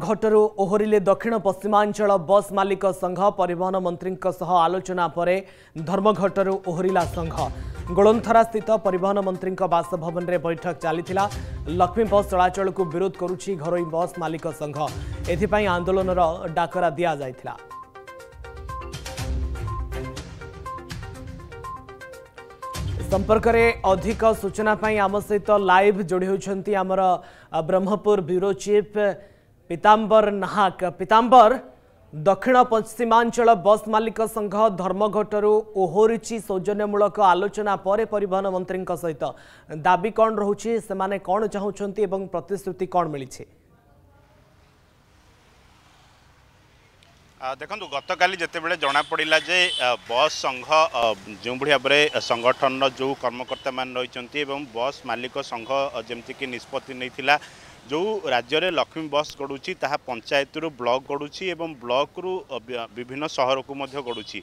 ଘଟରୁ ଓହରିଲେ ଦକ୍ଷିଣ ପଶ୍ଚିମାଞ୍ଚଳ ବସ୍ ମାଲିକ ସଂଘ ପରିବହନ ମନ୍ତ୍ରୀଙ୍କ ସହ ଆଲୋଚନା ପରେ ଧର୍ମଘଟରୁ ଓହରିଲା ସଂଘ ଗୋଳନ୍ଥରାସ୍ଥିତ ପରିବହନ ମନ୍ତ୍ରୀଙ୍କ ବାସଭବନରେ ବୈଠକ ଚାଲିଥିଲା ଲକ୍ଷ୍ମୀ ବସ୍ ଚଳାଚଳକୁ ବିରୋଧ କରୁଛି ଘରୋଇ ବସ୍ ମାଲିକ ସଂଘ ଏଥିପାଇଁ ଆନ୍ଦୋଳନର ଡାକରା ଦିଆଯାଇଥିଲା ସମ୍ପର୍କରେ ଅଧିକ ସୂଚନା ପାଇଁ ଆମ ସହିତ ଲାଇଭ୍ ଯୋଡ଼ି ହେଉଛନ୍ତି ଆମର ବ୍ରହ୍ମପୁର ବ୍ୟୁରୋ ଚିଫ୍ ପୀତାମ୍ବର ନାହାକ ପୀତାମ୍ବର ଦକ୍ଷିଣ ପଶ୍ଚିମାଞ୍ଚଳ ବସ୍ ମାଲିକ ସଂଘ ଧର୍ମଘଟରୁ ଓହରିଛି ସୌଜନ୍ୟମୂଳକ ଆଲୋଚନା ପରେ ପରିବହନ ମନ୍ତ୍ରୀଙ୍କ ସହିତ ଦାବି କ'ଣ ରହୁଛି ସେମାନେ କ'ଣ ଚାହୁଁଛନ୍ତି ଏବଂ ପ୍ରତିଶ୍ରୁତି କ'ଣ ମିଳିଛି ଦେଖନ୍ତୁ ଗତକାଲି ଯେତେବେଳେ ଜଣାପଡ଼ିଲା ଯେ ବସ୍ ସଂଘ ଯେଉଁଭଳି ଭାବରେ ସଂଗଠନର ଯେଉଁ କର୍ମକର୍ତ୍ତାମାନେ ରହିଛନ୍ତି ଏବଂ ବସ୍ ମାଲିକ ସଂଘ ଯେମିତିକି ନିଷ୍ପତ୍ତି ନେଇଥିଲା ଯେଉଁ ରାଜ୍ୟରେ ଲକ୍ଷ୍ମୀ ବସ୍ ଗଡ଼ୁଛି ତାହା ପଞ୍ଚାୟତରୁ ବ୍ଲକ୍ ଗଡ଼ୁଛି ଏବଂ ବ୍ଲକ୍ରୁ ବିଭିନ୍ନ ସହରକୁ ମଧ୍ୟ ଗଡ଼ୁଛି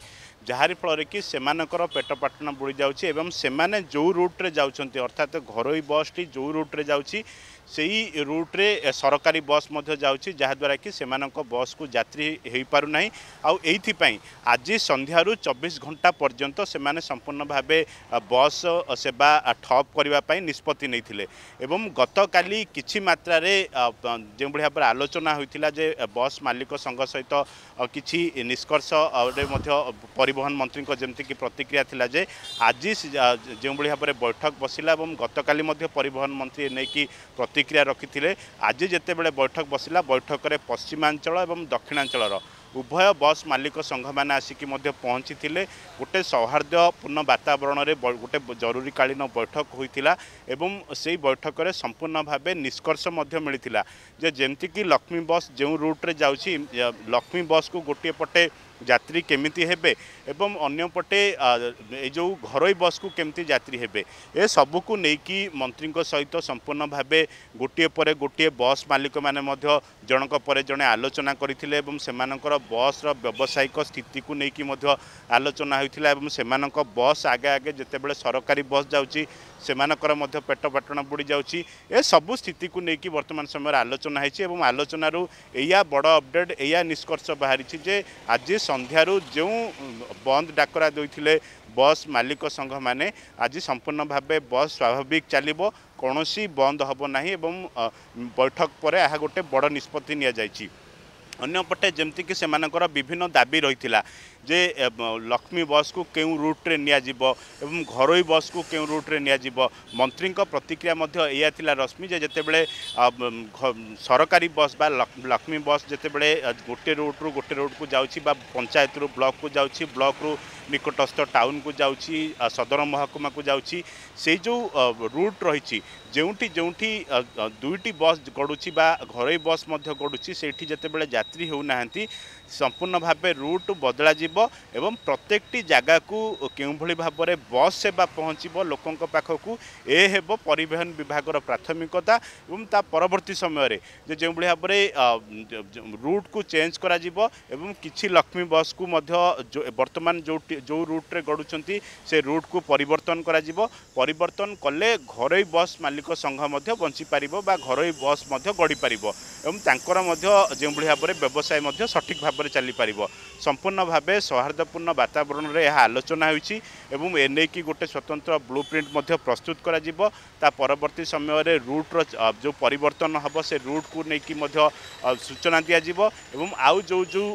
ଯାହାରି ଫଳରେ କି ସେମାନଙ୍କର ପେଟ ପାଟଣା ବୁଡ଼ିଯାଉଛି ଏବଂ ସେମାନେ ଯେଉଁ ରୁଟ୍ରେ ଯାଉଛନ୍ତି ଅର୍ଥାତ୍ ଘରୋଇ ବସ୍ଟି ଯେଉଁ ରୁଟ୍ରେ ଯାଉଛି সেই রুটরে সরকারি বস মধ্যে যাচ্ছে যাহাদ্ୱାରା কি সেমানক বসকু যাত্রী হয়ে পু না আইপাই আজ সন্ধ্যার চব্বিশ ঘণ্টা পর্যন্ত সে সম্পূর্ণভাবে বস সেবা ঠপ করা নিষ্পতি নিয়ে এবং গতকালি কিছু মাত্রার যেভাবে ভাবে আলোচনা হয়েছিল যে বস মালিক সঙ্গ সহিত কিছু নিষ্কর্ষ পরিবহন মন্ত্রী যেমি কি প্রতিক্রিয়া লা যে আজ যেভাবে ভাবে বৈঠক বসিলা এবং গতকালি পরিবহন মন্ত্রী নেই প্রতি ପ୍ରତିକ୍ରିୟା ରଖିଥିଲେ ଆଜି ଯେତେବେଳେ ବୈଠକ ବସିଲା ବୈଠକରେ ପଶ୍ଚିମାଞ୍ଚଳ ଏବଂ ଦକ୍ଷିଣାଞ୍ଚଳର ଉଭୟ ବସ୍ ମାଲିକ ସଂଘମାନେ ଆସିକି ମଧ୍ୟ ପହଞ୍ଚିଥିଲେ ଗୋଟେ ସୌହାର୍ଦ୍ଦ୍ୟପୂର୍ଣ୍ଣ ବାତାବରଣରେ ଗୋଟେ ଜରୁରୀକାଳୀନ ବୈଠକ ହୋଇଥିଲା ଏବଂ ସେହି ବୈଠକରେ ସମ୍ପୂର୍ଣ୍ଣ ଭାବେ ନିଷ୍କର୍ଷ ମଧ୍ୟ ମିଳିଥିଲା ଯେ ଯେମିତିକି ଲକ୍ଷ୍ମୀ ବସ୍ ଯେଉଁ ରୁଟ୍ରେ ଯାଉଛି ଲକ୍ଷ୍ମୀ ବସ୍କୁ ଗୋଟିଏ ପଟେ ଯାତ୍ରୀ କେମିତି ହେବେ ଏବଂ ଅନ୍ୟପଟେ ଏ ଯେଉଁ ଘରୋଇ ବସ୍କୁ କେମିତି ଯାତ୍ରୀ ହେବେ ଏସବୁକୁ ନେଇକି ମନ୍ତ୍ରୀଙ୍କ ସହିତ ସମ୍ପୂର୍ଣ୍ଣ ଭାବେ ଗୋଟିଏ ପରେ ଗୋଟିଏ ବସ୍ ମାଲିକମାନେ ମଧ୍ୟ ଜଣଙ୍କ ପରେ ଜଣେ ଆଲୋଚନା କରିଥିଲେ ଏବଂ ସେମାନଙ୍କର ବସ୍ର ବ୍ୟବସାୟିକ ସ୍ଥିତିକୁ ନେଇକି ମଧ୍ୟ ଆଲୋଚନା ହୋଇଥିଲା ଏବଂ ସେମାନଙ୍କ ବସ୍ ଆଗେ ଆଗେ ଯେତେବେଳେ ସରକାରୀ ବସ୍ ଯାଉଛି ସେମାନଙ୍କର ମଧ୍ୟ ପେଟ ପାଟଣା ବୁଡ଼ି ଯାଉଛି ଏସବୁ ସ୍ଥିତିକୁ ନେଇକି ବର୍ତ୍ତମାନ ସମୟରେ ଆଲୋଚନା ହୋଇଛି ଏବଂ ଆଲୋଚନାରୁ ଏଇଆ ବଡ଼ ଅପଡ଼େଟ୍ ଏଇଆ ନିଷ୍କର୍ଷ ବାହାରିଛି ଯେ ଆଜି ସନ୍ଧ୍ୟାରୁ ଯେଉଁ ବନ୍ଦ ଡାକରା ଦେଇଥିଲେ ବସ୍ ମାଲିକ ସଂଘମାନେ ଆଜି ସମ୍ପୂର୍ଣ୍ଣ ଭାବେ ବସ୍ ସ୍ୱାଭାବିକ ଚାଲିବ କୌଣସି ବନ୍ଦ ହେବ ନାହିଁ ଏବଂ ବୈଠକ ପରେ ଏହା ଗୋଟେ ବଡ଼ ନିଷ୍ପତ୍ତି ନିଆଯାଇଛି ଅନ୍ୟପଟେ ଯେମିତିକି ସେମାନଙ୍କର ବିଭିନ୍ନ ଦାବି ରହିଥିଲା ଯେ ଲକ୍ଷ୍ମୀ ବସ୍କୁ କେଉଁ ରୁଟ୍ରେ ନିଆଯିବ ଏବଂ ଘରୋଇ ବସ୍କୁ କେଉଁ ରୁଟ୍ରେ ନିଆଯିବ ମନ୍ତ୍ରୀଙ୍କ ପ୍ରତିକ୍ରିୟା ମଧ୍ୟ ଏଇଆ ଥିଲା ରଶ୍ମି ଯେ ଯେତେବେଳେ ସରକାରୀ ବସ୍ ବା ଲକ୍ଷ୍ମୀ ବସ୍ ଯେତେବେଳେ ଗୋଟେ ରୁଟ୍ରୁ ଗୋଟେ ରୁଟ୍କୁ ଯାଉଛି ବା ପଞ୍ଚାୟତରୁ ବ୍ଲକ୍କୁ ଯାଉଛି ବ୍ଲକ୍ରୁ ନିକଟସ୍ଥ ଟାଉନ୍କୁ ଯାଉଛି ସଦର ମହକୁମାକୁ ଯାଉଛି ସେଇ ଯେଉଁ ରୁଟ୍ ରହିଛି ଯେଉଁଠି ଯେଉଁଠି ଦୁଇଟି ବସ୍ ଗଡ଼ୁଛି ବା ଘରୋଇ ବସ୍ ମଧ୍ୟ ଗଡ଼ୁଛି ସେଇଠି ଯେତେବେଳେ ଯାତ୍ରୀ ହେଉନାହାନ୍ତି ସମ୍ପୂର୍ଣ୍ଣ ଭାବେ ରୁଟ୍ ବଦଳାଯିବ ପହଞ୍ଚିବ ଏବଂ ପ୍ରତ୍ୟେକଟି ଜାଗାକୁ କେଉଁଭଳି ଭାବରେ ବସ୍ ସେବା ପହଞ୍ଚିବ ଲୋକଙ୍କ ପାଖକୁ ଏ ହେବ ପରିବହନ ବିଭାଗର ପ୍ରାଥମିକତା ଏବଂ ତା ପରବର୍ତ୍ତୀ ସମୟରେ ଯେ ଯେଉଁଭଳି ଭାବରେ ରୁଟ୍କୁ ଚେଞ୍ଜ କରାଯିବ ଏବଂ କିଛି ଲକ୍ଷ୍ମୀ ବସ୍କୁ ମଧ୍ୟ ବର୍ତ୍ତମାନ ଯେଉଁ ଯେଉଁ ରୁଟ୍ରେ ଗଡ଼ୁଛନ୍ତି ସେ ରୁଟ୍କୁ ପରିବର୍ତ୍ତନ କରାଯିବ ପରିବର୍ତ୍ତନ କଲେ ଘରୋଇ ବସ୍ ମାଲିକ ସଂଘ ମଧ୍ୟ ବଞ୍ଚିପାରିବ ବା ଘରୋଇ ବସ୍ ମଧ୍ୟ ଗଢ଼ିପାରିବ ଏବଂ ତାଙ୍କର ମଧ୍ୟ ଯେଉଁଭଳି ଭାବରେ ବ୍ୟବସାୟ ମଧ୍ୟ ସଠିକ୍ ଭାବରେ ଚାଲିପାରିବ ସମ୍ପୂର୍ଣ୍ଣ ଭାବେ ସୌହାର୍ଦ୍ଦପୂର୍ଣ୍ଣ ବାତାବରଣରେ ଏହା ଆଲୋଚନା ହେଉଛି ଏବଂ ଏନେଇକି ଗୋଟେ ସ୍ୱତନ୍ତ୍ର ବ୍ଲୁ ପ୍ରିଣ୍ଟ ମଧ୍ୟ ପ୍ରସ୍ତୁତ କରାଯିବ ତା ପରବର୍ତ୍ତୀ ସମୟରେ ରୁଟ୍ର ଯେଉଁ ପରିବର୍ତ୍ତନ ହେବ ସେ ରୁଟ୍କୁ ନେଇକି ମଧ୍ୟ ସୂଚନା ଦିଆଯିବ ଏବଂ ଆଉ ଯେଉଁ ଯେଉଁ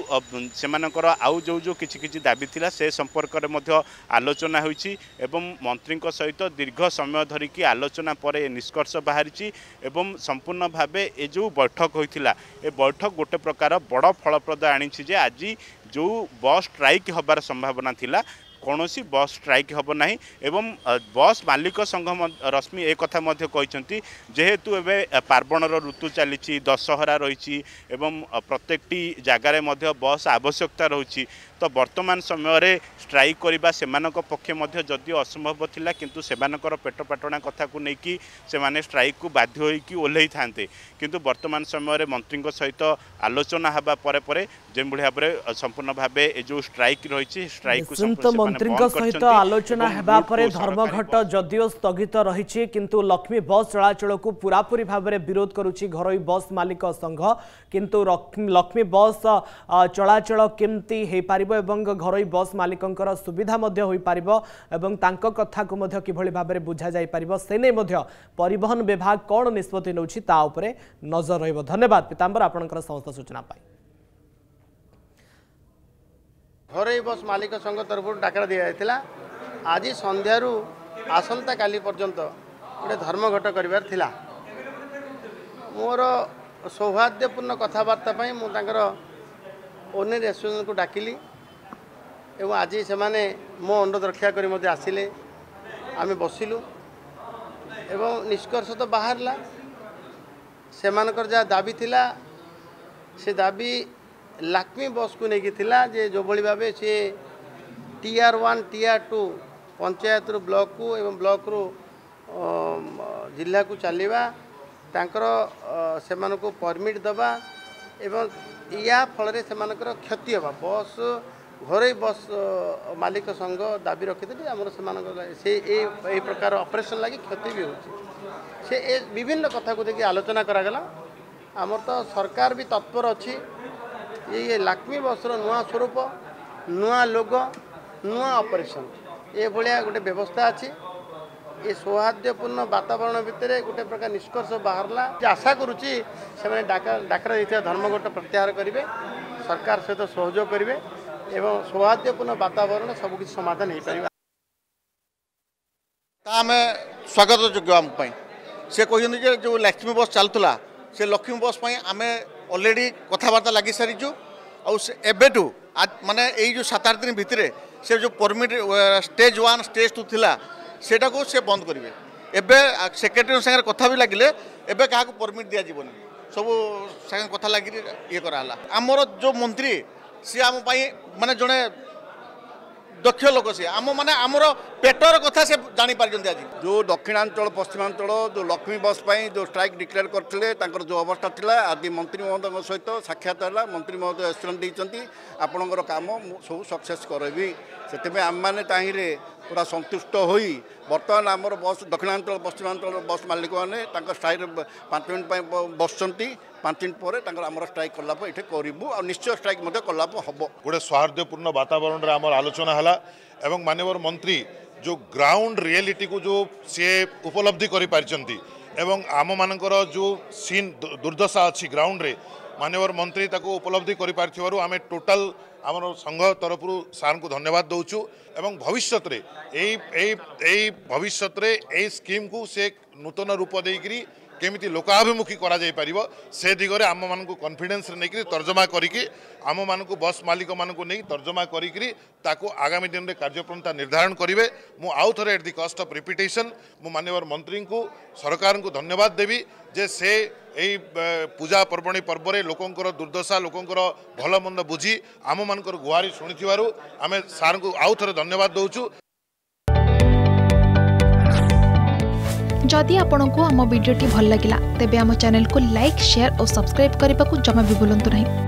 ସେମାନଙ୍କର ଆଉ ଯେଉଁ ଯେଉଁ କିଛି କିଛି ଦାବି ଥିଲା ସେ ସମ୍ପର୍କରେ ମଧ୍ୟ ଆଲୋଚନା ହୋଇଛି ଏବଂ ମନ୍ତ୍ରୀଙ୍କ ସହିତ ଦୀର୍ଘ ସମୟ ଧରିକି ଆଲୋଚନା ପରେ ଏ ନିଷ୍କର୍ଷ ବାହାରିଛି ଏବଂ ସମ୍ପୂର୍ଣ୍ଣ ଭାବେ ଏ ଯେଉଁ ବୈଠକ ହୋଇଥିଲା ଏ ବୈଠକ ଗୋଟେ ପ୍ରକାର ବଡ଼ ଫଳପ୍ରଦ ଆଣିଛି ଯେ ଆଜି ଯେଉଁ ବସ୍ ଷ୍ଟ୍ରାଇକ୍ ହେବାର ସମ୍ଭାବନା ଥିଲା କୌଣସି ବସ୍ ଷ୍ଟ୍ରାଇକ୍ ହେବ ନାହିଁ ଏବଂ ବସ୍ ମାଲିକ ସଂଘ ରଶ୍ମି ଏ କଥା ମଧ୍ୟ କହିଛନ୍ତି ଯେହେତୁ ଏବେ ପାର୍ବଣର ଋତୁ ଚାଲିଛି ଦଶହରା ରହିଛି ଏବଂ ପ୍ରତ୍ୟେକଟି ଜାଗାରେ ମଧ୍ୟ ବସ୍ ଆବଶ୍ୟକତା ରହୁଛି ତ ବର୍ତ୍ତମାନ ସମୟରେ ଷ୍ଟ୍ରାଇକ୍ କରିବା ସେମାନଙ୍କ ପକ୍ଷେ ମଧ୍ୟ ଯଦିଓ ଅସମ୍ଭବ ଥିଲା କିନ୍ତୁ ସେମାନଙ୍କର ପେଟ ପାଟଣା କଥାକୁ ନେଇକି ସେମାନେ ଷ୍ଟ୍ରାଇକ୍କୁ ବାଧ୍ୟ ହୋଇକି ଓହ୍ଲାଇଥାନ୍ତେ କିନ୍ତୁ ବର୍ତ୍ତମାନ ସମୟରେ ମନ୍ତ୍ରୀଙ୍କ ସହିତ ଆଲୋଚନା ହେବା ପରେ ପରେ ଯେଉଁଭଳି ଭାବରେ ସମ୍ପୂର୍ଣ୍ଣ ଭାବେ ଏ ଯେଉଁ ଷ୍ଟ୍ରାଇକ୍ ରହିଛି ଷ୍ଟ୍ରାଇକ୍କୁ ମନ୍ତ୍ରୀଙ୍କ ସହିତ ଆଲୋଚନା ହେବା ପରେ ଧର୍ମଘଟ ଯଦିଓ ସ୍ଥଗିତ ରହିଛି କିନ୍ତୁ ଲକ୍ଷ୍ମୀ ବସ୍ ଚଳାଚଳକୁ ପୁରାପୁରି ଭାବରେ ବିରୋଧ କରୁଛି ଘରୋଇ ବସ୍ ମାଲିକ ସଂଘ କିନ୍ତୁ ଲକ୍ଷ୍ମୀ ବସ୍ ଚଳାଚଳ କେମିତି ହୋଇପାରିବ এবং ঘরোই বস মালিকঙ্কর সুবিধা মধ্য হয়েপার এবং তাঙ্ক কথাকু মধ্য কিভাবে ভাবে বুঝা যাইপার সেনে মধ্য পরিবহন বিভাগ কোণ নিষ্পতি নেଉଛି তা উপরে নজর রহব ধন্যবাদ পিতাম্বর আপনার সমস্ত সূচনা পাই ঘরোই বস মালিক সংঘ তরফ ডাকরা দিয়া যাই আজ সন্ধ্যার আসন্তকালি পর্যন্ত ଗୋଟେ ଧର୍ମଘଟ କରିବାର ଥିଲା ମୋର ସୌହାର୍ଦ୍ଦ୍ୟପୂର୍ଣ୍ଣ କଥାବାର୍ତ୍ତା ପାଇଁ ମୁଁ ତାଙ୍କର ଓନର୍ ଆସୋସିଏସନ୍କୁ ଡାକିଲି ଏବଂ ଆଜି ସେମାନେ ମୋ ଅନୁରୋଧ ରକ୍ଷା କରି ମଧ୍ୟ ଆସିଲେ ଆମେ ବସିଲୁ ଏବଂ ନିଷ୍କର୍ଷ ତ ବାହାରିଲା ସେମାନଙ୍କର ଯାହା ଦାବି ଥିଲା ସେ ଦାବି ଲାକ୍ମି ବସ୍କୁ ନେଇକି ଥିଲା ଯେ ଯେଉଁଭଳି ଭାବେ ସିଏ ଟି ଆର୍ ୱାନ୍ ଟି ଆର୍ ଟୁ ପଞ୍ଚାୟତରୁ ବ୍ଲକ୍କୁ ଏବଂ ବ୍ଲକ୍ରୁ ଜିଲ୍ଲାକୁ ଚାଲିବା ତାଙ୍କର ସେମାନଙ୍କୁ ପରମିଟ୍ ଦେବା ଏବଂ ୟା ଫଳରେ ସେମାନଙ୍କର କ୍ଷତି ହେବା ବସ୍ ଘରୋଇ ବସ୍ ମାଲିକ ସଂଘ ଦାବି ରଖିଥିଲେ ଆମର ସେମାନଙ୍କ ସେ ଏହି ପ୍ରକାର ଅପରେସନ୍ ଲାଗି କ୍ଷତି ବି ହେଉଛି ସେ ଏ ବିଭିନ୍ନ କଥାକୁ ଦେଖି ଆଲୋଚନା କରାଗଲା ଆମର ତ ସରକାର ବି ତତ୍ପର ଅଛି ଇଏ ଲାକ୍ମୀ ବସ୍ର ନୂଆ ସ୍ୱରୂପ ନୂଆ ଲୋଗ ନୂଆ ଅପରେସନ୍ ଏଭଳିଆ ଗୋଟେ ବ୍ୟବସ୍ଥା ଅଛି ଏ ସୌହାର୍ଦ୍ଦ୍ୟପୂର୍ଣ୍ଣ ବାତାବରଣ ଭିତରେ ଗୋଟେ ପ୍ରକାର ନିଷ୍କର୍ଷ ବାହାରିଲା ଯେ ଆଶା କରୁଛି ସେମାନେ ଡାକରା ଦେଇଥିବା ଧର୍ମଘଟ ପ୍ରତ୍ୟାହାର କରିବେ ସରକାର ସହିତ ସହଯୋଗ କରିବେ এবং সৌহার্দ্যপূর্ণ বাতাবরণ সবকিছু সমাধান হয়েপার ଆମେ ସ୍ୱାଗତ ଯୋଗ୍ୟ ଆମ ପାଇଁ ସେ କହିଛନ୍ତି ଯେ ଯେଉଁ ଲକ୍ଷ୍ମୀ ବସ୍ ଚାଲୁଥିଲା ସେ ଲକ୍ଷ୍ମୀ ବସ୍ ପାଇଁ ଆମେ ଅଲରେଡ଼ି କଥାବାର୍ତ୍ତା ଲାଗିସାରିଛୁ ଆଉ ସେ ଏବେଠୁ ମାନେ ଏଇ ଯେଉଁ ସାତ ଆଠ ଦିନ ଭିତରେ ସେ ଯେଉଁ permit stage one stage two ଥିଲା ସେଇଟାକୁ ସେ ବନ୍ଦ କରିବେ ଏବେ ସେକ୍ରେଟେରୀ ସାଙ୍ଗରେ କଥା ବି ଲାଗିଲେ ଏବେ କାହାକୁ ପରମିଟ୍ ଦିଆଯିବନି ସବୁ ସାଙ୍ଗେ କଥା ଲାଗିକି ଇଏ କରାହେଲା ଆମର ଯେଉଁ ମନ୍ତ୍ରୀ সি আম মানে জনে দক্ষ লোক সি আম মানে আমার পেটর কথা সে জাঁপারি আজ যে দক্ষিণাঞ্চল পশ্চিমাঞ্চল যে লক্ষ্মী বস পাই যে স্ট্রাইক ডিক্লেয়ার করলে তাঁর যে অবস্থা লা আজ মন্ত্রী মহোদয় সহ সাক্ষাৎ হল মন্ত্রী মহোদয় এসুরান্স দিয়েছেন আপনার কাম সব সকসেস করবি সেপা আমি চাইলে ପୁରା ସନ୍ତୁଷ୍ଟ ହୋଇ ବର୍ତ୍ତମାନ ଆମର ବସ୍ ଦକ୍ଷିଣାଞ୍ଚଳ ପଶ୍ଚିମାଞ୍ଚଳର ବସ୍ ମାଲିକମାନେ ତାଙ୍କ ଷ୍ଟ୍ରାଇକ୍ ପାଞ୍ଚ ମିନିଟ୍ ପାଇଁ ବସୁଛନ୍ତି ପାଞ୍ଚ ମିନିଟ୍ ପରେ ତାଙ୍କର ଆମର ଷ୍ଟ୍ରାଇକ୍ କଲାପ ଏଠି କରିବୁ ଆଉ ନିଶ୍ଚୟ ଷ୍ଟ୍ରାଇକ୍ ମଧ୍ୟ କଲାପ ହେବ ଗୋଟେ ସୌହାର୍ଦ୍ଦ୍ୟପୂର୍ଣ୍ଣ ବାତାବରଣରେ ଆମର ଆଲୋଚନା ହେଲା ଏବଂ ମାନ୍ୟବର ମନ୍ତ୍ରୀ ଯେଉଁ ଗ୍ରାଉଣ୍ଡ ରିଆଲିଟିକୁ ଯେଉଁ ସିଏ ଉପଲବ୍ଧି କରିପାରିଛନ୍ତି ଏବଂ ଆମମାନଙ୍କର ଯେଉଁ ସିନ୍ ଦୁର୍ଦ୍ଦଶା ଅଛି ଗ୍ରାଉଣ୍ଡରେ ମାନ୍ୟବର ମନ୍ତ୍ରୀ ତାକୁ ଉପଲବ୍ଧି କରିପାରିଥିବାରୁ ଆମେ ଟୋଟାଲ୍ आम तरफु सार धन्यवाद देउछु ए भविष्य भविष्यले ए स्कीम कु नूत रूप दिइक केमिति लोकाभिमुखी गराइ पार सिगर आम म कन्फिडेन्स तर्जमा आम म बस मालिक तर्जमा त आगामी दिन कार्यप्रणता निर्धारण गरे म आउने यति कस्ट अफ रिपिटेसन म मान्य मन्त्री सरकारको धन्यवाद से এই পূজা পর্বণী পর্বরে লোকঙ্কর দুর্দশা লোকঙ্কর ভাল মন্দ বুঝি আমমানকর গুহারি শুণিথিবারু আমি স্যারଙ୍କୁ আউথরে ধন্যবাদ দৌছু যদি আপনার को आम भिडी भल लगा तेब आम चेल्क लाइक सेयार और सब्सक्राइब करने को जमा भी